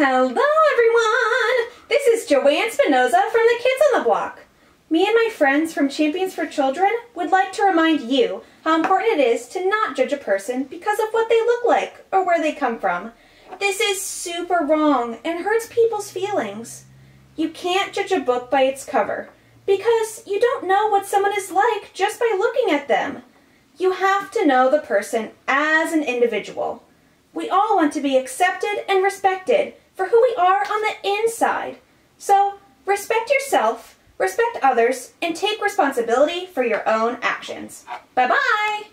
Hello everyone! This is Joanne Spinoza from the Kids on the Block. Me and my friends from Champions for Children would like to remind you how important it is to not judge a person because of what they look like or where they come from. This is super wrong and hurts people's feelings. You can't judge a book by its cover because you don't know what someone is like just by looking at them. You have to know the person as an individual. We all want to be accepted and respected for who we are on the inside. So respect yourself, respect others, and take responsibility for your own actions. Bye-bye!